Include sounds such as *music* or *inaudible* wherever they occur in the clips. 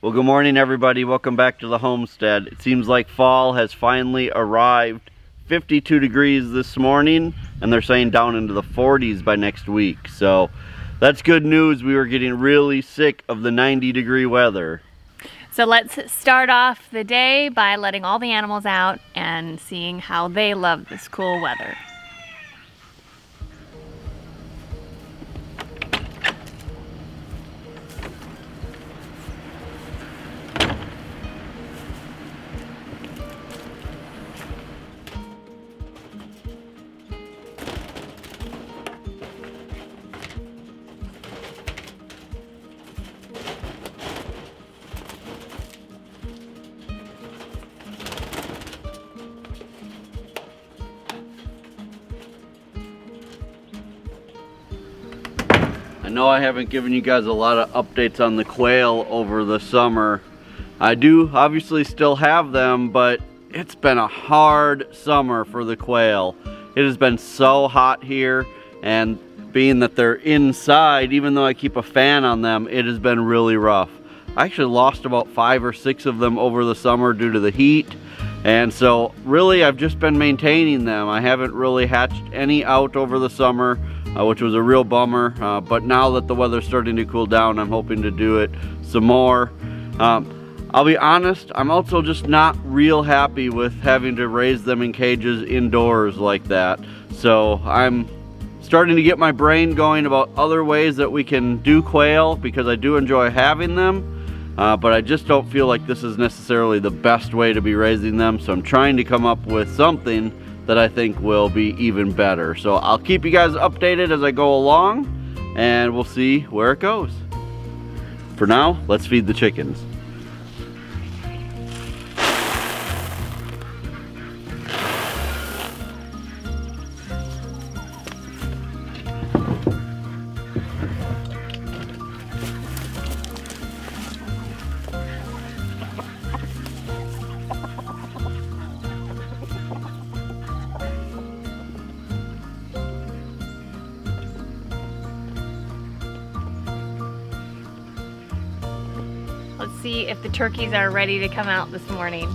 Well, good morning, everybody. Welcome back to the homestead. It seems like fall has finally arrived. 52 degrees this morning, and they're saying down into the 40s by next week. So that's good news. We were getting really sick of the 90 degree weather. So let's start off the day by letting all the animals out and seeing how they love this cool weather. Haven't given you guys a lot of updates on the quail over the summer. I do obviously still have them, but it's been a hard summer for the quail. It has been so hot here, and being that they're inside, even though I keep a fan on them, it has been really rough. I actually lost about five or six of them over the summer due to the heat. And so really I've just been maintaining them. I haven't really hatched any out over the summer uh, which was a real bummer. Uh, but now that the weather's starting to cool down, I'm hoping to do it some more. Um, I'll be honest, I'm also just not real happy with having to raise them in cages indoors like that. So I'm starting to get my brain going about other ways that we can do quail because I do enjoy having them. Uh, but I just don't feel like this is necessarily the best way to be raising them. So I'm trying to come up with something that I think will be even better. So I'll keep you guys updated as I go along and we'll see where it goes. For now, let's feed the chickens. Turkeys are ready to come out this morning.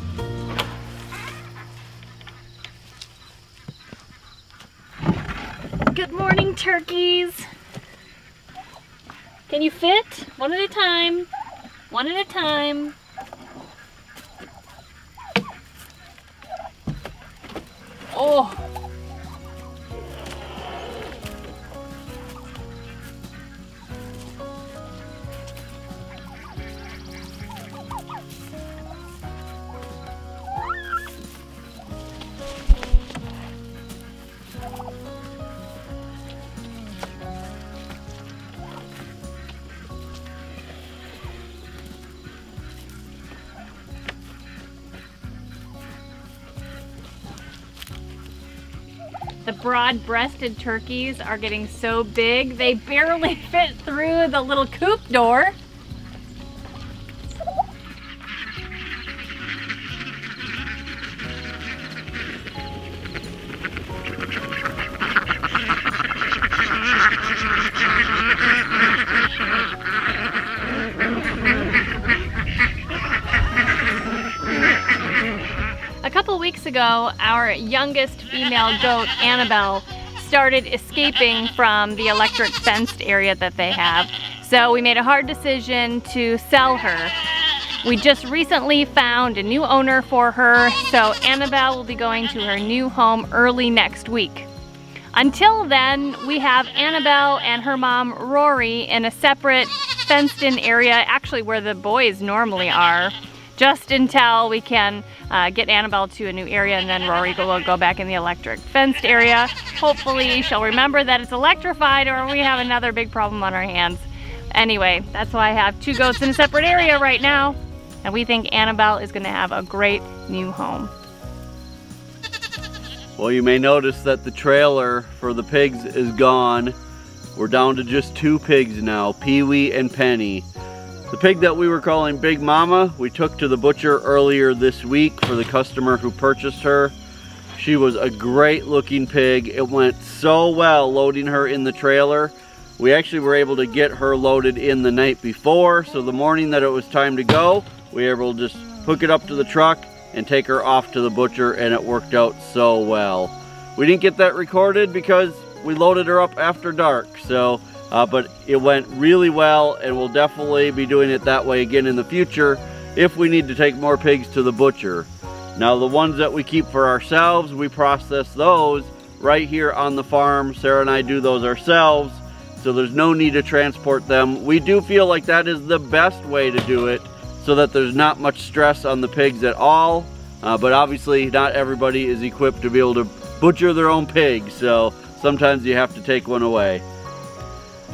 Good morning, turkeys. Can you fit? One at a time. One at a time. The broad-breasted turkeys are getting so big, they barely *laughs* fit through the little coop door. Youngest female goat, Annabelle, started escaping from the electric fenced area that they have. So we made a hard decision to sell her. We just recently found a new owner for her, so Annabelle will be going to her new home early next week. Until then, we have Annabelle and her mom Rory in a separate fenced in area, actually where the boys normally are just until we can uh, get Annabelle to a new area and then Rory will go back in the electric fenced area. Hopefully she'll remember that it's electrified or we have another big problem on our hands. Anyway, that's why I have two goats in a separate area right now. And we think Annabelle is gonna have a great new home. Well, you may notice that the trailer for the pigs is gone. We're down to just two pigs now, Pee-wee and Penny. The pig that we were calling Big Mama, we took to the butcher earlier this week for the customer who purchased her. She was a great looking pig. It went so well loading her in the trailer. We actually were able to get her loaded in the night before, so the morning that it was time to go, we were able to just hook it up to the truck and take her off to the butcher and it worked out so well. We didn't get that recorded because we loaded her up after dark, so uh, but it went really well and we'll definitely be doing it that way again in the future if we need to take more pigs to the butcher. Now the ones that we keep for ourselves, we process those right here on the farm. Sarah and I do those ourselves, so there's no need to transport them. We do feel like that is the best way to do it so that there's not much stress on the pigs at all. Uh, but obviously not everybody is equipped to be able to butcher their own pig, so sometimes you have to take one away.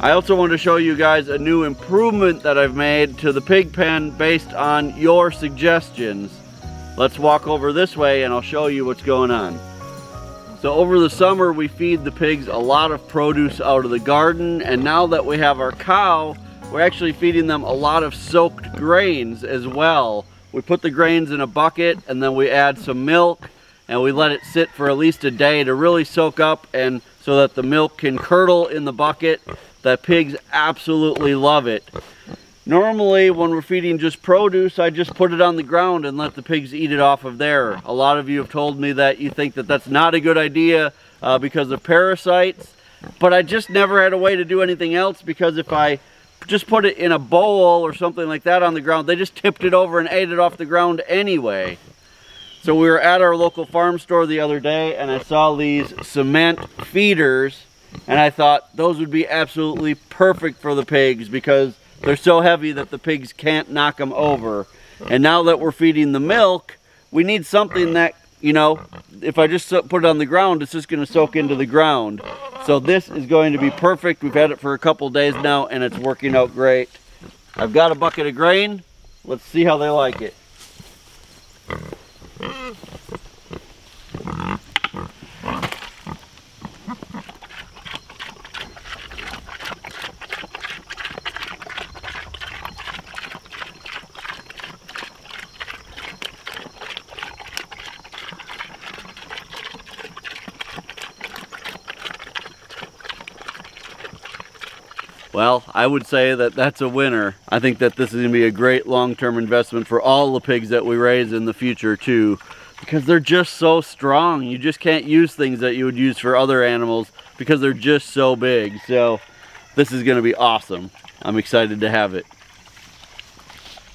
I also want to show you guys a new improvement that I've made to the pig pen based on your suggestions. Let's walk over this way and I'll show you what's going on. So over the summer we feed the pigs a lot of produce out of the garden and now that we have our cow we're actually feeding them a lot of soaked grains as well. We put the grains in a bucket and then we add some milk and we let it sit for at least a day to really soak up and so that the milk can curdle in the bucket the pigs absolutely love it. Normally, when we're feeding just produce, I just put it on the ground and let the pigs eat it off of there. A lot of you have told me that you think that that's not a good idea uh, because of parasites, but I just never had a way to do anything else because if I just put it in a bowl or something like that on the ground, they just tipped it over and ate it off the ground anyway. So we were at our local farm store the other day and I saw these cement feeders and I thought those would be absolutely perfect for the pigs because they're so heavy that the pigs can't knock them over. And now that we're feeding the milk, we need something that, you know, if I just put it on the ground, it's just going to soak into the ground. So this is going to be perfect. We've had it for a couple days now and it's working out great. I've got a bucket of grain. Let's see how they like it. Well, I would say that that's a winner. I think that this is to be a great long-term investment for all the pigs that we raise in the future too because they're just so strong. You just can't use things that you would use for other animals because they're just so big. So this is going to be awesome. I'm excited to have it.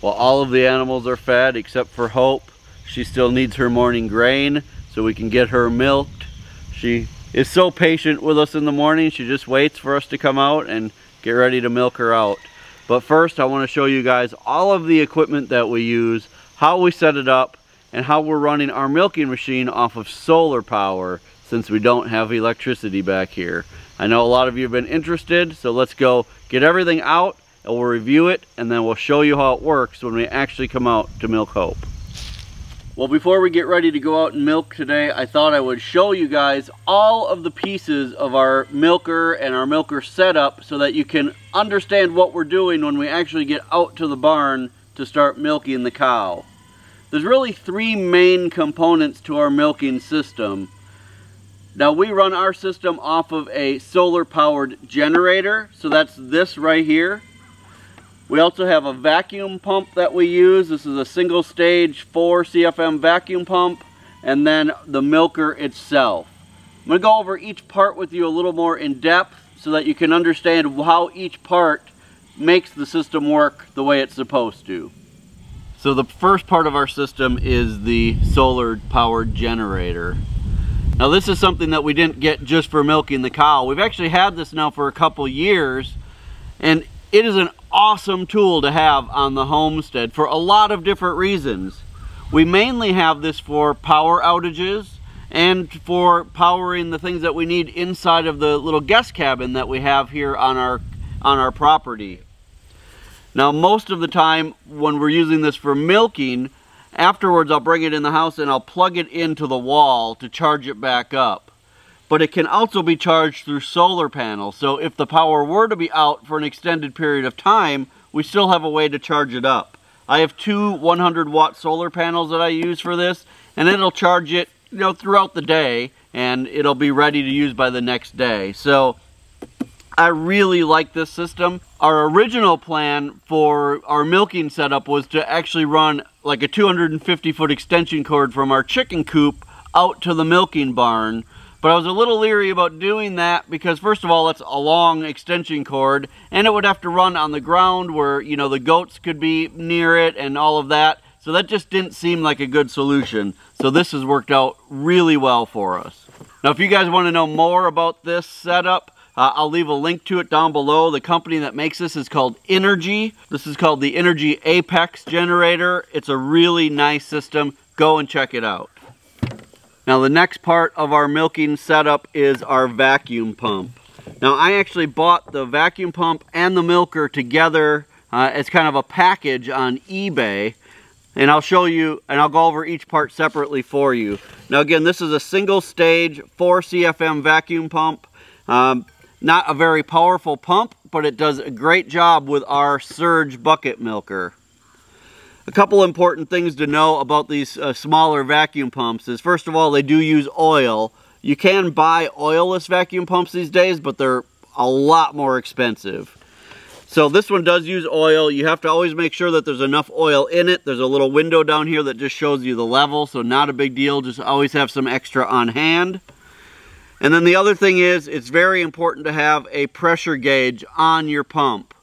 Well, all of the animals are fed except for Hope. She still needs her morning grain so we can get her milked. She is so patient with us in the morning. She just waits for us to come out and get ready to milk her out. But first I want to show you guys all of the equipment that we use, how we set it up, and how we're running our milking machine off of solar power since we don't have electricity back here. I know a lot of you have been interested, so let's go get everything out and we'll review it and then we'll show you how it works when we actually come out to milk Hope. Well, before we get ready to go out and milk today, I thought I would show you guys all of the pieces of our milker and our milker setup so that you can understand what we're doing when we actually get out to the barn to start milking the cow. There's really three main components to our milking system. Now we run our system off of a solar powered generator, so that's this right here. We also have a vacuum pump that we use. This is a single stage 4 CFM vacuum pump and then the milker itself. I'm going to go over each part with you a little more in depth so that you can understand how each part makes the system work the way it's supposed to. So the first part of our system is the solar powered generator. Now this is something that we didn't get just for milking the cow. We've actually had this now for a couple years and it is an awesome tool to have on the homestead for a lot of different reasons. We mainly have this for power outages and for powering the things that we need inside of the little guest cabin that we have here on our on our property. Now most of the time when we're using this for milking, afterwards I'll bring it in the house and I'll plug it into the wall to charge it back up but it can also be charged through solar panels. So if the power were to be out for an extended period of time, we still have a way to charge it up. I have two 100 watt solar panels that I use for this, and it'll charge it you know, throughout the day, and it'll be ready to use by the next day. So I really like this system. Our original plan for our milking setup was to actually run like a 250 foot extension cord from our chicken coop out to the milking barn. But I was a little leery about doing that because first of all, it's a long extension cord and it would have to run on the ground where, you know, the goats could be near it and all of that. So that just didn't seem like a good solution. So this has worked out really well for us. Now, if you guys want to know more about this setup, uh, I'll leave a link to it down below. The company that makes this is called Inergy. This is called the Inergy Apex generator. It's a really nice system. Go and check it out. Now the next part of our milking setup is our vacuum pump. Now I actually bought the vacuum pump and the milker together uh, as kind of a package on eBay and I'll show you and I'll go over each part separately for you. Now again this is a single stage 4 CFM vacuum pump. Um, not a very powerful pump, but it does a great job with our surge bucket milker. A couple important things to know about these uh, smaller vacuum pumps is first of all, they do use oil. You can buy oilless vacuum pumps these days, but they're a lot more expensive. So this one does use oil. You have to always make sure that there's enough oil in it. There's a little window down here that just shows you the level, so not a big deal. Just always have some extra on hand. And then the other thing is, it's very important to have a pressure gauge on your pump.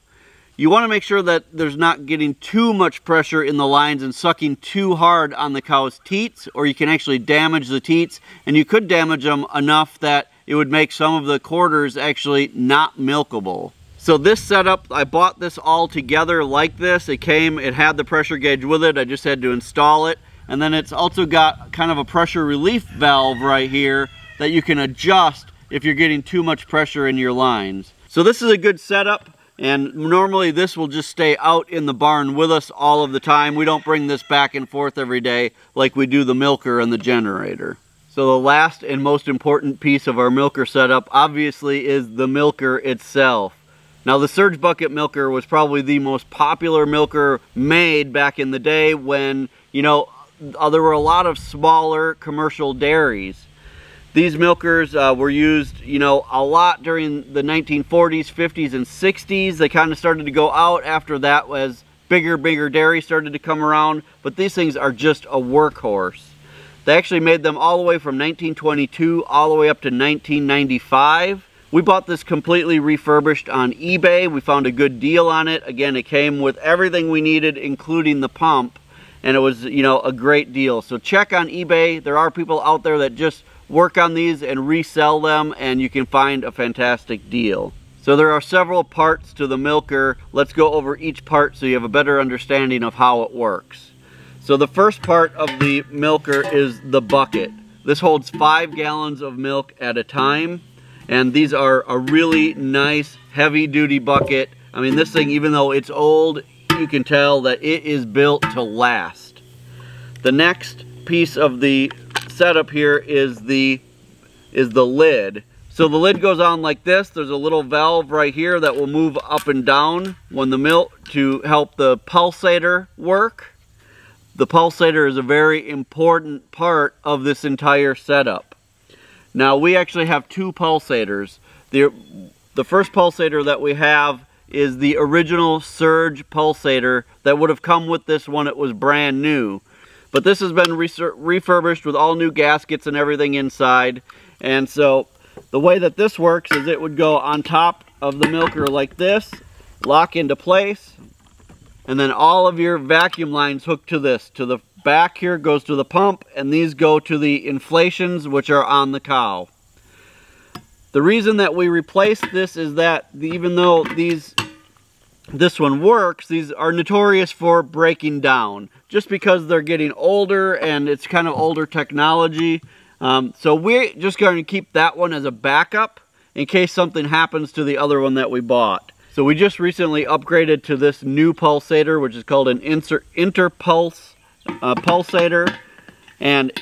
You want to make sure that there's not getting too much pressure in the lines and sucking too hard on the cow's teats, or you can actually damage the teats, and you could damage them enough that it would make some of the quarters actually not milkable. So this setup, I bought this all together like this. It came, it had the pressure gauge with it. I just had to install it. And then it's also got kind of a pressure relief valve right here that you can adjust if you're getting too much pressure in your lines. So this is a good setup and normally this will just stay out in the barn with us all of the time. We don't bring this back and forth every day like we do the milker and the generator. So the last and most important piece of our milker setup obviously is the milker itself. Now the Surge Bucket Milker was probably the most popular milker made back in the day when, you know, uh, there were a lot of smaller commercial dairies. These milkers uh, were used, you know, a lot during the 1940s, 50s, and 60s. They kind of started to go out after that as bigger, bigger dairy started to come around. But these things are just a workhorse. They actually made them all the way from 1922 all the way up to 1995. We bought this completely refurbished on eBay. We found a good deal on it. Again, it came with everything we needed, including the pump. And it was, you know, a great deal. So check on eBay. There are people out there that just work on these and resell them and you can find a fantastic deal. So there are several parts to the milker. Let's go over each part so you have a better understanding of how it works. So the first part of the milker is the bucket. This holds five gallons of milk at a time. And these are a really nice heavy duty bucket. I mean this thing even though it's old you can tell that it is built to last. The next piece of the setup here is the is the lid. So the lid goes on like this. There's a little valve right here that will move up and down when the milk to help the pulsator work. The pulsator is a very important part of this entire setup. Now we actually have two pulsators. The, the first pulsator that we have is the original Surge pulsator that would have come with this when it was brand new. But this has been refurbished with all new gaskets and everything inside. And so the way that this works is it would go on top of the milker like this, lock into place, and then all of your vacuum lines hook to this. To the back here goes to the pump, and these go to the inflations, which are on the cow. The reason that we replaced this is that even though these this one works, these are notorious for breaking down just because they're getting older and it's kind of older technology. Um, so we're just going to keep that one as a backup in case something happens to the other one that we bought. So we just recently upgraded to this new pulsator, which is called an Inter InterPuls uh, pulsator. And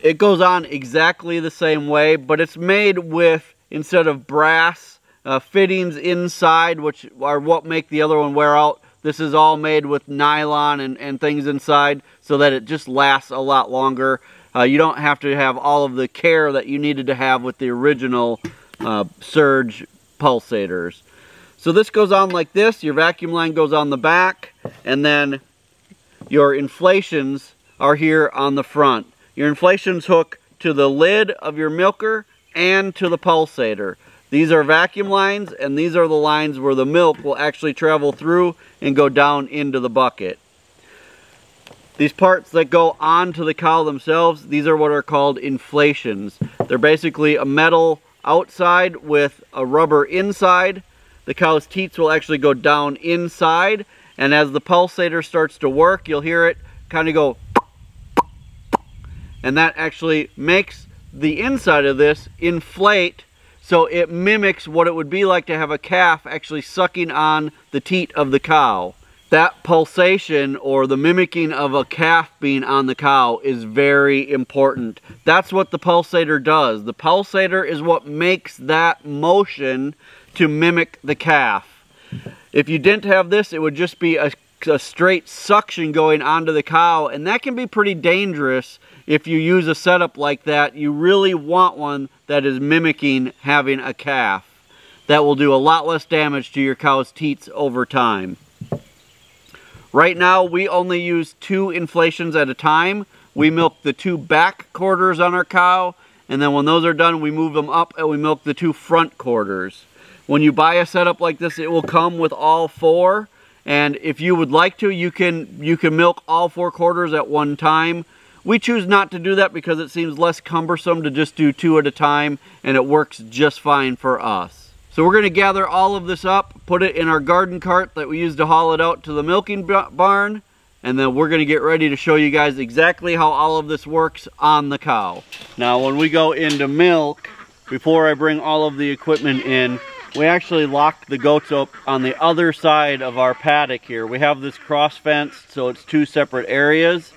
it goes on exactly the same way, but it's made with, instead of brass uh, fittings inside, which are what make the other one wear out, this is all made with nylon and, and things inside so that it just lasts a lot longer. Uh, you don't have to have all of the care that you needed to have with the original uh, Surge pulsators. So this goes on like this, your vacuum line goes on the back, and then your inflations are here on the front. Your inflations hook to the lid of your milker and to the pulsator. These are vacuum lines and these are the lines where the milk will actually travel through and go down into the bucket. These parts that go onto the cow themselves, these are what are called inflations. They're basically a metal outside with a rubber inside. The cow's teats will actually go down inside and as the pulsator starts to work, you'll hear it kind of go and that actually makes the inside of this inflate so it mimics what it would be like to have a calf actually sucking on the teat of the cow. That pulsation or the mimicking of a calf being on the cow is very important. That's what the pulsator does. The pulsator is what makes that motion to mimic the calf. If you didn't have this, it would just be a, a straight suction going onto the cow, and that can be pretty dangerous if you use a setup like that, you really want one that is mimicking having a calf. That will do a lot less damage to your cow's teats over time. Right now, we only use two inflations at a time. We milk the two back quarters on our cow, and then when those are done, we move them up and we milk the two front quarters. When you buy a setup like this, it will come with all four. And if you would like to, you can you can milk all four quarters at one time. We choose not to do that because it seems less cumbersome to just do two at a time and it works just fine for us. So we're going to gather all of this up, put it in our garden cart that we use to haul it out to the milking barn, and then we're going to get ready to show you guys exactly how all of this works on the cow. Now when we go into milk, before I bring all of the equipment in, we actually lock the goats up on the other side of our paddock here. We have this cross fence, so it's two separate areas.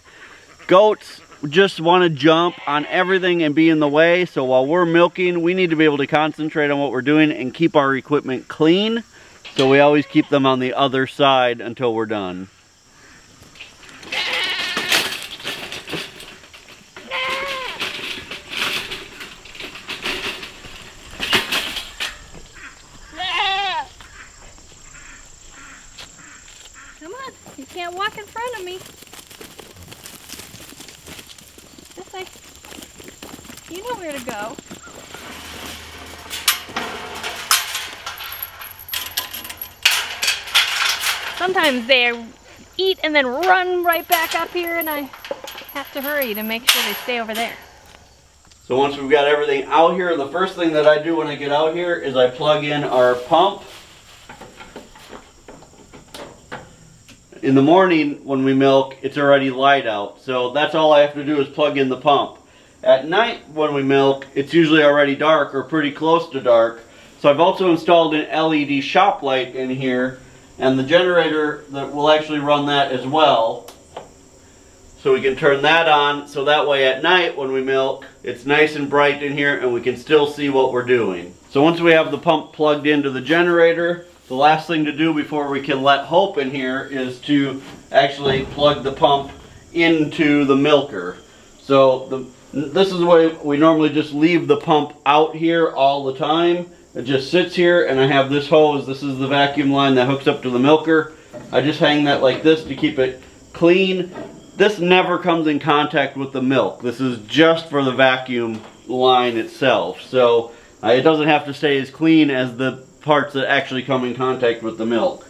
Goats just want to jump on everything and be in the way. So while we're milking, we need to be able to concentrate on what we're doing and keep our equipment clean. So we always keep them on the other side until we're done. Come on, you can't walk in front of me. You know where to go. Sometimes they eat and then run right back up here and I have to hurry to make sure they stay over there. So once we've got everything out here, the first thing that I do when I get out here is I plug in our pump. In the morning when we milk, it's already light out. So that's all I have to do is plug in the pump. At night when we milk, it's usually already dark or pretty close to dark. So I've also installed an LED shop light in here and the generator that will actually run that as well. So we can turn that on so that way at night when we milk, it's nice and bright in here and we can still see what we're doing. So once we have the pump plugged into the generator, the last thing to do before we can let Hope in here is to actually plug the pump into the milker. So the this is the way we normally just leave the pump out here all the time. It just sits here and I have this hose. This is the vacuum line that hooks up to the milker. I just hang that like this to keep it clean. This never comes in contact with the milk. This is just for the vacuum line itself. So uh, it doesn't have to stay as clean as the parts that actually come in contact with the milk.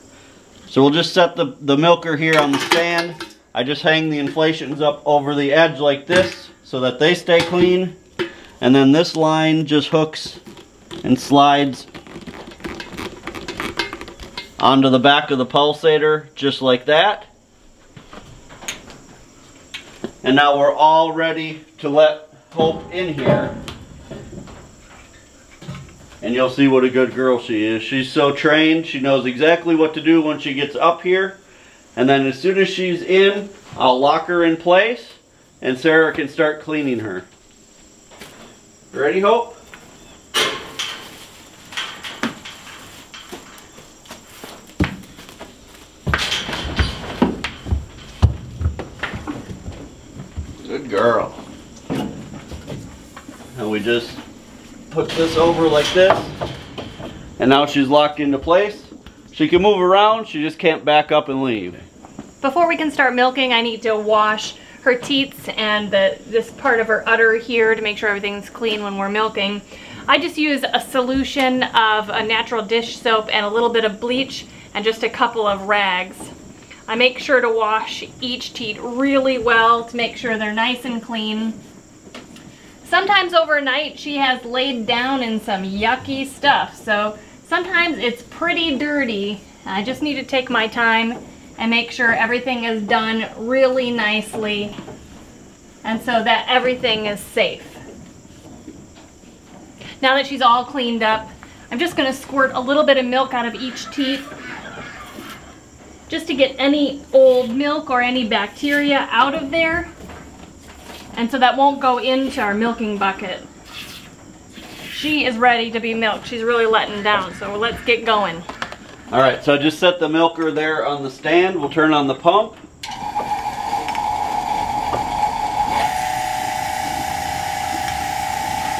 So we'll just set the, the milker here on the stand. I just hang the inflations up over the edge like this so that they stay clean. And then this line just hooks and slides onto the back of the pulsator just like that. And now we're all ready to let Hope in here. And you'll see what a good girl she is. She's so trained. She knows exactly what to do when she gets up here. And then as soon as she's in, I'll lock her in place and Sarah can start cleaning her. Ready, Hope? Good girl. And just put this over like this. And now she's locked into place. She can move around, she just can't back up and leave. Before we can start milking, I need to wash her teats and the, this part of her udder here to make sure everything's clean when we're milking. I just use a solution of a natural dish soap and a little bit of bleach and just a couple of rags. I make sure to wash each teat really well to make sure they're nice and clean. Sometimes overnight she has laid down in some yucky stuff, so sometimes it's pretty dirty. I just need to take my time and make sure everything is done really nicely and so that everything is safe. Now that she's all cleaned up, I'm just gonna squirt a little bit of milk out of each teat just to get any old milk or any bacteria out of there. And so that won't go into our milking bucket. She is ready to be milked. She's really letting down, so let's get going. All right, so I just set the milker there on the stand. We'll turn on the pump.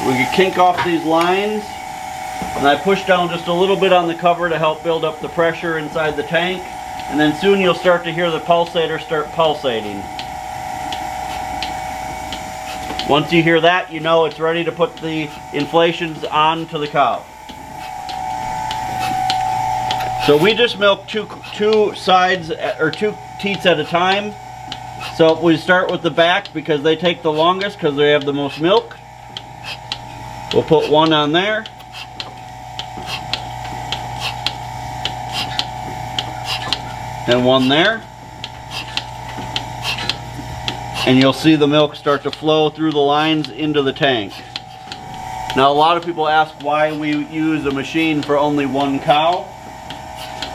We can kink off these lines. And I push down just a little bit on the cover to help build up the pressure inside the tank. And then soon you'll start to hear the pulsator start pulsating. Once you hear that, you know it's ready to put the inflations on to the cow. So we just milk two, two sides, uh, or two teats at a time. So we start with the back because they take the longest because they have the most milk. We'll put one on there. and one there. And you'll see the milk start to flow through the lines into the tank. Now a lot of people ask why we use a machine for only one cow.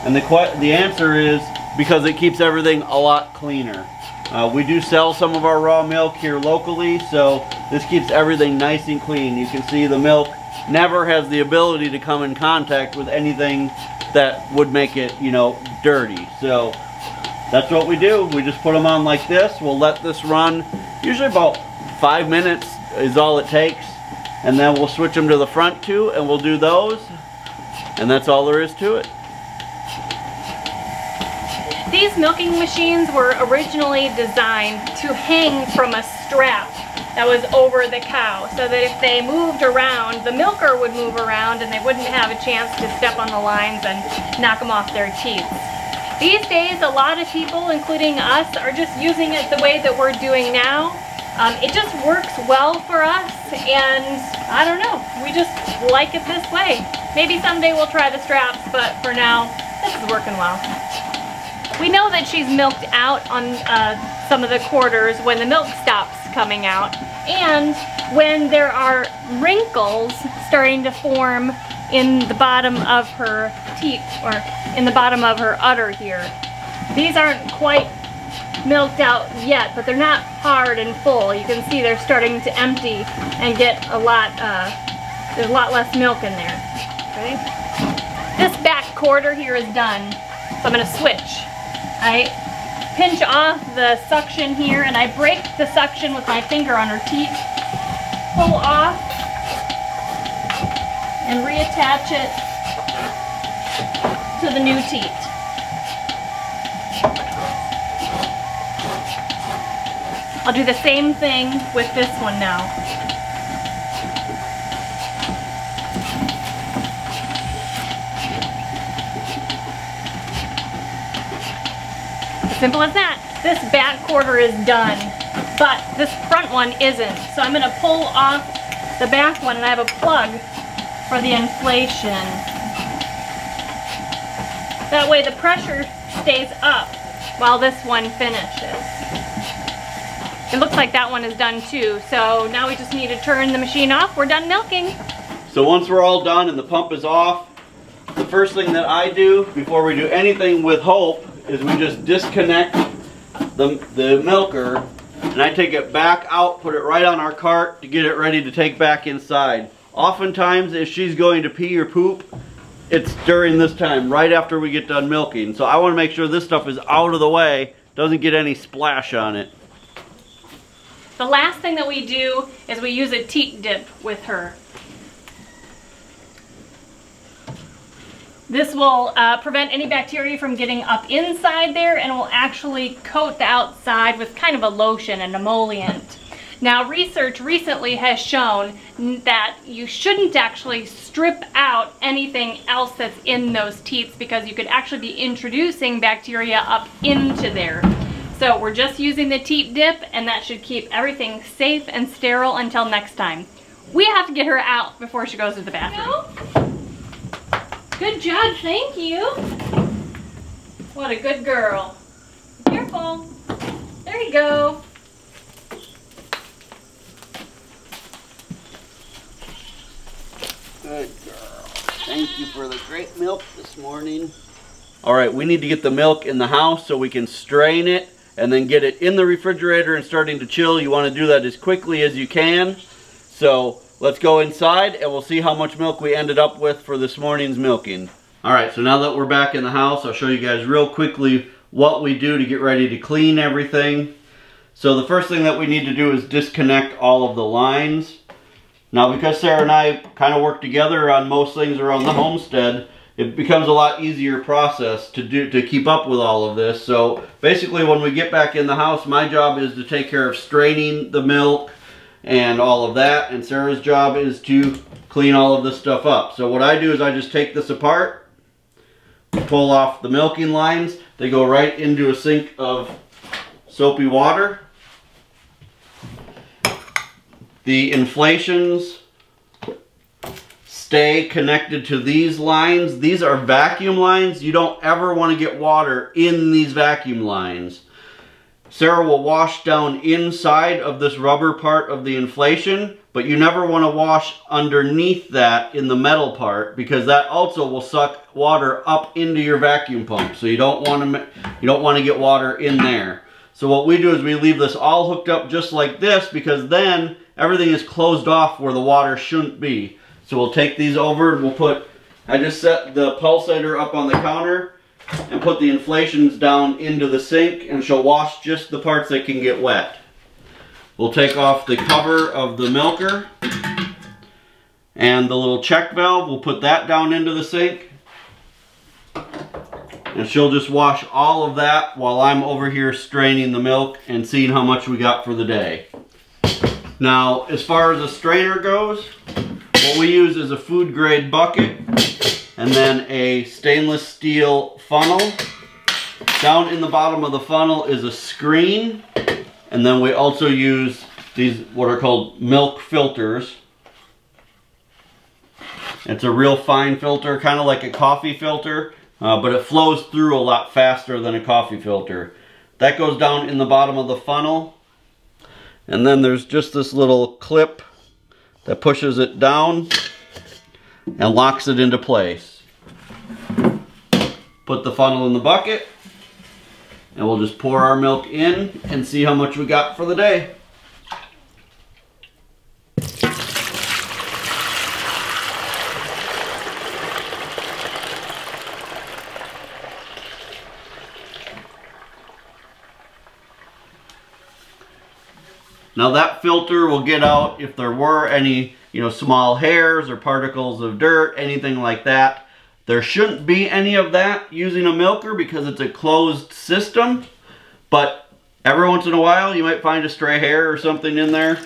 And the, the answer is because it keeps everything a lot cleaner. Uh, we do sell some of our raw milk here locally, so this keeps everything nice and clean. You can see the milk never has the ability to come in contact with anything that would make it, you know, dirty. So that's what we do. We just put them on like this. We'll let this run. Usually about five minutes is all it takes. And then we'll switch them to the front two and we'll do those. And that's all there is to it. These milking machines were originally designed to hang from a strap that was over the cow so that if they moved around, the milker would move around and they wouldn't have a chance to step on the lines and knock them off their teeth. These days, a lot of people, including us, are just using it the way that we're doing now. Um, it just works well for us, and I don't know, we just like it this way. Maybe someday we'll try the straps, but for now, this is working well. We know that she's milked out on uh, some of the quarters when the milk stops coming out, and when there are wrinkles starting to form in the bottom of her teeth, or in the bottom of her udder here. These aren't quite milked out yet, but they're not hard and full. You can see they're starting to empty and get a lot, uh, there's a lot less milk in there. Okay? This back quarter here is done, so I'm gonna switch. I pinch off the suction here and I break the suction with my finger on her teeth, pull off, and reattach it to the new teat. I'll do the same thing with this one now. Simple as that. This back quarter is done, but this front one isn't. So I'm gonna pull off the back one and I have a plug for the inflation. That way the pressure stays up while this one finishes. It looks like that one is done too. So now we just need to turn the machine off. We're done milking. So once we're all done and the pump is off, the first thing that I do before we do anything with Hope is we just disconnect the, the milker and I take it back out, put it right on our cart to get it ready to take back inside. Oftentimes if she's going to pee or poop, it's during this time, right after we get done milking. So I want to make sure this stuff is out of the way, doesn't get any splash on it. The last thing that we do is we use a teat dip with her. This will uh, prevent any bacteria from getting up inside there and will actually coat the outside with kind of a lotion, an emollient. Now research recently has shown that you shouldn't actually strip out anything else that's in those teats because you could actually be introducing bacteria up into there. So we're just using the teat dip and that should keep everything safe and sterile until next time. We have to get her out before she goes to the bathroom. Good job, thank you. What a good girl. Careful. There you go. Thank you for the great milk this morning. All right, we need to get the milk in the house so we can strain it and then get it in the refrigerator and starting to chill. You want to do that as quickly as you can. So let's go inside and we'll see how much milk we ended up with for this morning's milking. All right, so now that we're back in the house, I'll show you guys real quickly what we do to get ready to clean everything. So the first thing that we need to do is disconnect all of the lines. Now because Sarah and I kind of work together on most things around the homestead, it becomes a lot easier process to do to keep up with all of this. So basically when we get back in the house, my job is to take care of straining the milk and all of that. And Sarah's job is to clean all of this stuff up. So what I do is I just take this apart, pull off the milking lines. They go right into a sink of soapy water. The inflations stay connected to these lines. These are vacuum lines. You don't ever want to get water in these vacuum lines. Sarah will wash down inside of this rubber part of the inflation, but you never want to wash underneath that in the metal part because that also will suck water up into your vacuum pump. So you don't want to you don't want to get water in there. So what we do is we leave this all hooked up just like this because then everything is closed off where the water shouldn't be. So we'll take these over and we'll put, I just set the pulsator up on the counter and put the inflations down into the sink and she'll wash just the parts that can get wet. We'll take off the cover of the milker and the little check valve, we'll put that down into the sink. And she'll just wash all of that while I'm over here straining the milk and seeing how much we got for the day. Now, as far as a strainer goes, what we use is a food grade bucket and then a stainless steel funnel. Down in the bottom of the funnel is a screen and then we also use these what are called milk filters. It's a real fine filter, kind of like a coffee filter, uh, but it flows through a lot faster than a coffee filter. That goes down in the bottom of the funnel and then there's just this little clip that pushes it down and locks it into place. Put the funnel in the bucket and we'll just pour our milk in and see how much we got for the day. Now that filter will get out if there were any, you know, small hairs or particles of dirt, anything like that. There shouldn't be any of that using a milker because it's a closed system, but every once in a while you might find a stray hair or something in there.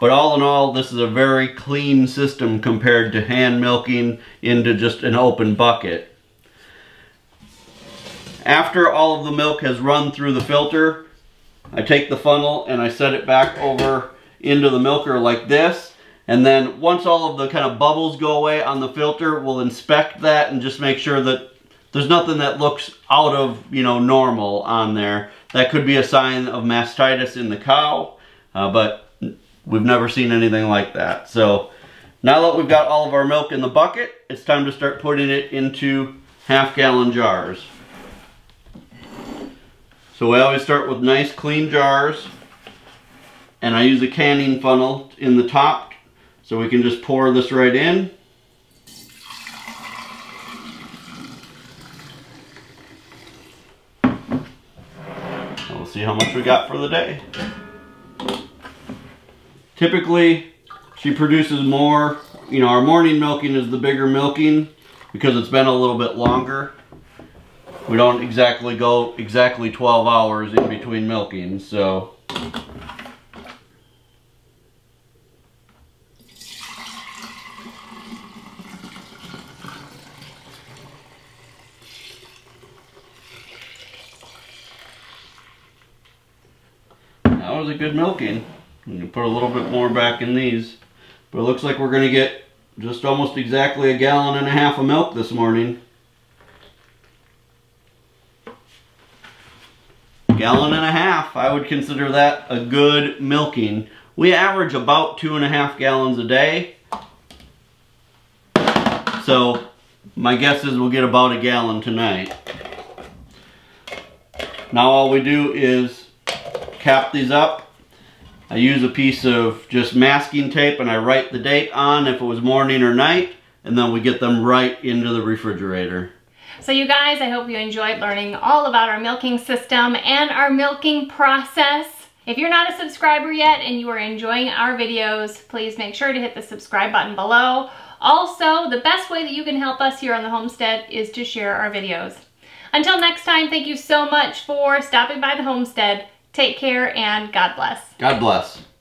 But all in all, this is a very clean system compared to hand milking into just an open bucket. After all of the milk has run through the filter, I take the funnel and I set it back over into the milker like this. And then once all of the kind of bubbles go away on the filter, we'll inspect that and just make sure that there's nothing that looks out of, you know, normal on there. That could be a sign of mastitis in the cow, uh, but we've never seen anything like that. So now that we've got all of our milk in the bucket, it's time to start putting it into half gallon jars. So we always start with nice clean jars. And I use a canning funnel in the top so we can just pour this right in. We'll see how much we got for the day. Typically, she produces more, you know, our morning milking is the bigger milking. because it's been a little bit longer, we don't exactly go exactly 12 hours in between milking, so. That was a good milking. I'm gonna put a little bit more back in these. But it looks like we're gonna get just almost exactly a gallon and a half of milk this morning. Gallon and a half, I would consider that a good milking. We average about two and a half gallons a day. So my guess is we'll get about a gallon tonight. Now all we do is cap these up. I use a piece of just masking tape and I write the date on if it was morning or night and then we get them right into the refrigerator. So you guys, I hope you enjoyed learning all about our milking system and our milking process. If you're not a subscriber yet and you are enjoying our videos, please make sure to hit the subscribe button below. Also, the best way that you can help us here on the homestead is to share our videos. Until next time, thank you so much for stopping by the homestead. Take care and God bless. God bless.